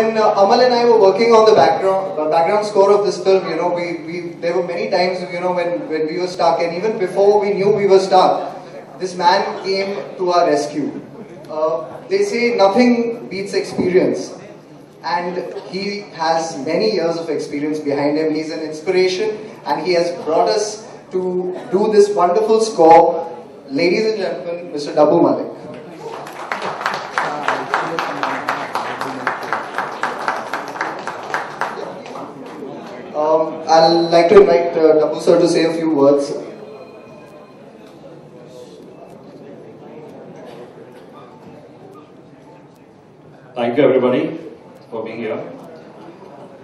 When uh, Amal and I were working on the background uh, background score of this film, you know, we, we there were many times, you know, when, when we were stuck, and even before we knew we were stuck, this man came to our rescue. Uh, they say nothing beats experience, and he has many years of experience behind him. He's an inspiration, and he has brought us to do this wonderful score. Ladies and gentlemen, Mr. Daboo Malik. I'd like to invite uh, Daboo sir to say a few words. Thank you everybody for being here.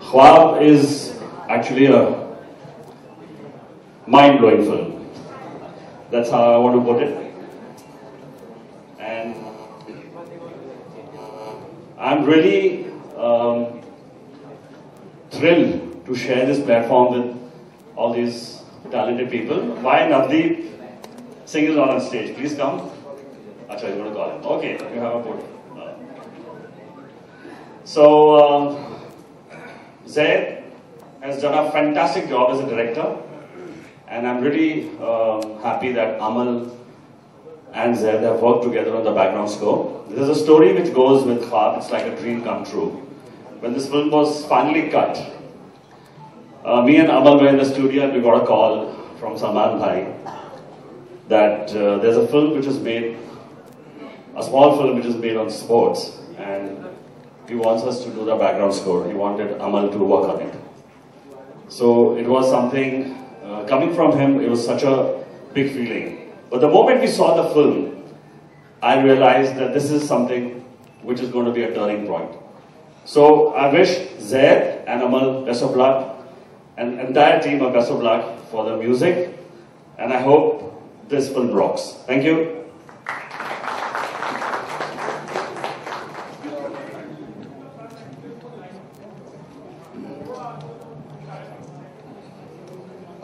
Khwaabb is actually a mind-blowing film. That's how I want to put it. And I'm really um, thrilled to share this platform with all these talented people. Why Navdeep Singh is not on stage? Please come. Acha, you want to call him? Okay, you have a. Uh, so, um, Zaid has done a fantastic job as a director, and I'm really um, happy that Amal and Zaid have worked together on the background score. This is a story which goes with Khwaabb, it's like a dream come true. When this film was finally cut, uh, me and Amal were in the studio and we got a call from Salman Bhai that uh, there's a film which is made, a small film which is made on sports, and he wants us to do the background score. He wanted Amal to work on it. So it was something, uh, coming from him, it was such a big feeling. But the moment we saw the film, I realized that this is something which is going to be a turning point. So I wish Zaid and Amal best of luck, and entire team a best of luck for the music, and I hope this film rocks. Thank you.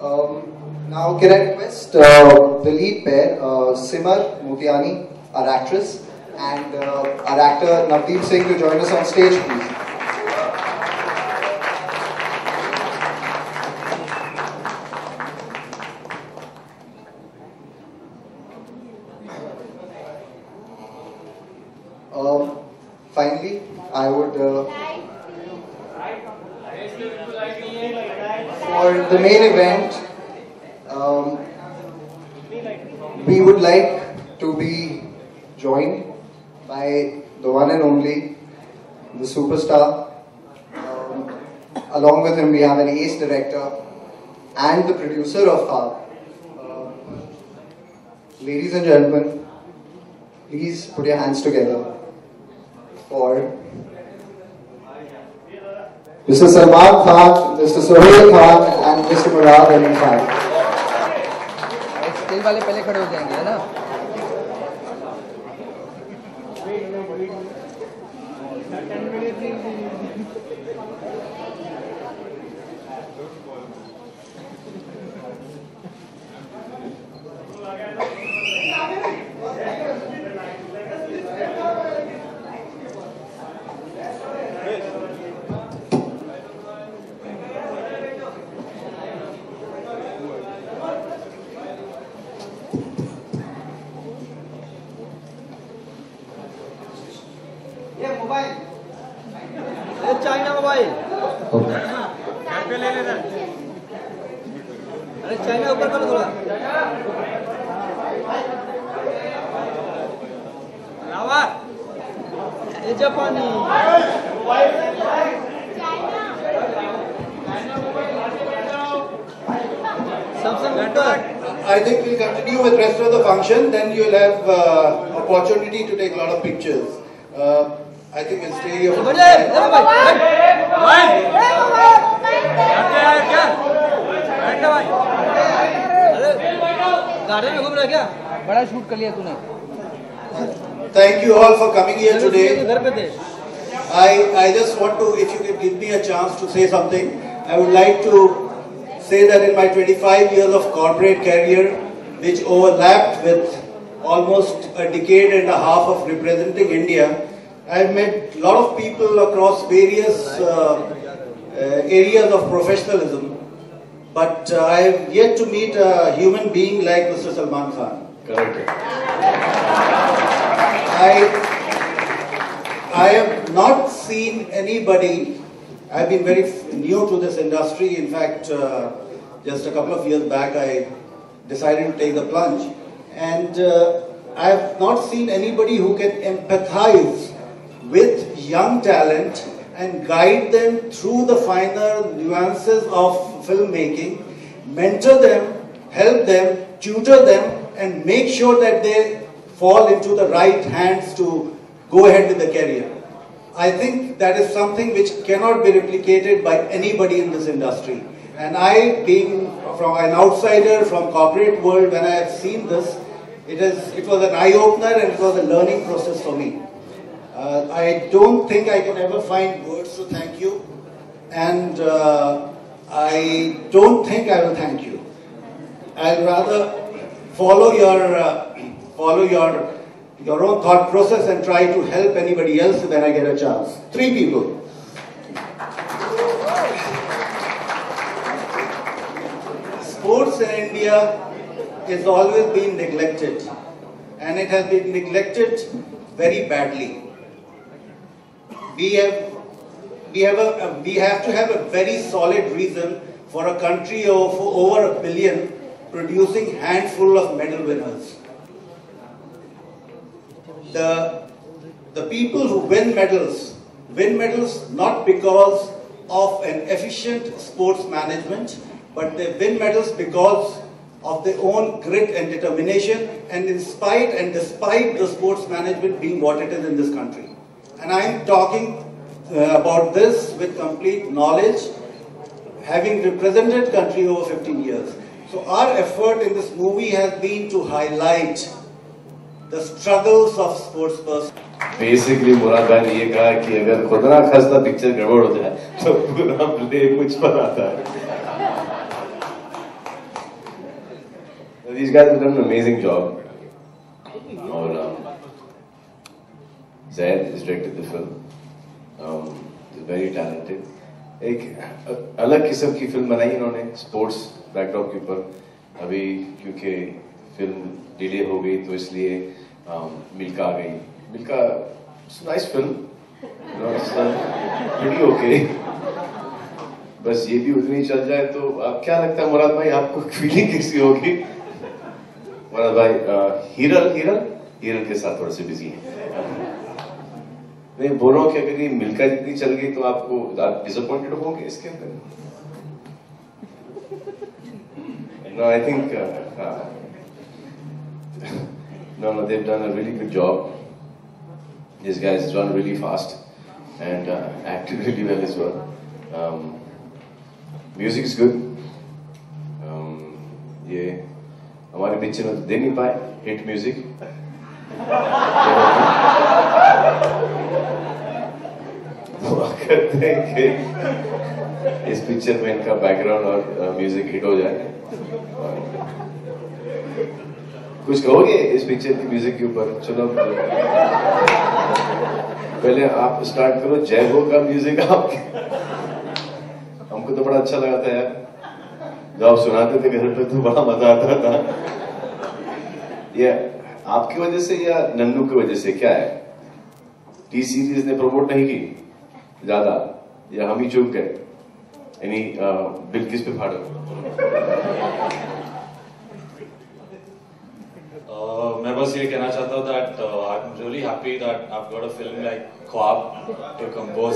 Um, now, can I request uh, the lead pair, uh, Simar Motiani, our actress, and uh, our actor Navdeep Singh to join us on stage, please. I would uh, for the main event, um, we would like to be joined by the one and only, the superstar. Um, along with him, we have an ace director and the producer of our. Uh, ladies and gentlemen, please put your hands together for Mr. Salman Khan, Mr. Sohail Khan, and Mr. Murad Ali Khan. वाले पहले खड़े हो जाएँगे है ना अरे China ऊपर करो थोड़ा रावा ये जापानी सैमसंग ऊपर I think we'll continue with rest of the function. Then you'll have uh, opportunity to take a lot of pictures. Uh, I think we'll stay here. बड़ा शूट कर लिया तूने Thank you all for coming here today. घर पे थे I, I just want to, if you can give me a chance to say something, I would like to say that in my 25 years of corporate career, which overlapped with almost a decade and a half of representing India, I've met a lot of people across various uh, uh, areas of professionalism, but uh, I have yet to meet a human being like Mr. Salman Khan. Correct. I, I have not seen anybody. I've been very new to this industry. In fact, uh, just a couple of years back, I decided to take the plunge, and uh, I have not seen anybody who can empathize with young talent and guide them through the finer nuances of filmmaking, mentor them, help them, tutor them, and make sure that they fall into the right hands to go ahead with the career. I think that is something which cannot be replicated by anybody in this industry. And I, being from an outsider from corporate world, when I have seen this, it is it was an eye opener and it was a learning process for me. Uh, I don't think I can ever find words to thank you, and uh, I don't think I will thank you. I'll rather follow your uh, follow your your own thought process and try to help anybody else when I get a chance. Three people. Sports in India has always been neglected, and it has been neglected very badly. We have we have a we have to have a very solid reason for a country of over a billion producing handful of medal winners. The the people who win medals win medals not because of an efficient sports management, but they win medals because of their own grit and determination, and in spite and despite the sports management being what it is in this country. And I'm talking about this with complete knowledge, having represented country over 15 years. So our effort in this movie has been to highlight the struggles of sports person. Basically मुराद भाई ने ये कहा कि अगर खुदा खास्ता picture गड़बड़ हो जाए तो पूरा ब्लेम मुझ पर आता है These guys have done an amazing job. और um, Zaid has directed the film. Um, he's very talented. एक अलग किस्म की फ़िल्म बनाई इन्होंने स्पोर्ट्स बैकड्रॉप के ऊपर। अभी क्योंकि फ़िल्म डिले हो गई तो इसलिए um, मिल्का आ गई। Milkha nice film okay. बस ये भी उतनी चल जाए तो आप क्या लगता है मुराद भाई आपको फीलिंग कैसी होगी? मुराद भाई अ, हिरल हिरल? हिरल के साथ थोड़े से बिज़ी हैं। नहीं, बोल रहा हूँ कि अगर ये मिलकर जितनी चल गई तो आपको, आप डिसअपॉइंटेड होंगे इसके अंदर? No I think no no they've done a really good job this guy is run really fast and active really well is well music is good ये, हमारे बच्चे में तो दे नहीं पाए हिट म्यूज़िक करते हैं कि इस पिक्चर में इनका बैकग्राउंड और म्यूज़िक हिट हो जाए कुछ कहोगे इस पिक्चर की म्यूज़िक के ऊपर? चलो। पहले आप स्टार्ट करो, जय हो का म्यूज़िक आप हमको तो बड़ा अच्छा लगा था यार। जब आप सुनाते थे घर पे तो बड़ा मज़ा आता था। ये आपकी वजह से या नन्नू की वजह से? क्या है? टी सीरीज़ ने प्रमोट नहीं की? ज़्यादा। या हम ही चुप गए। यानी बिल किस पे फाड़े? मैं बस ये कहना चाहता हूँ that I am really happy that I got a film like Khwab to compose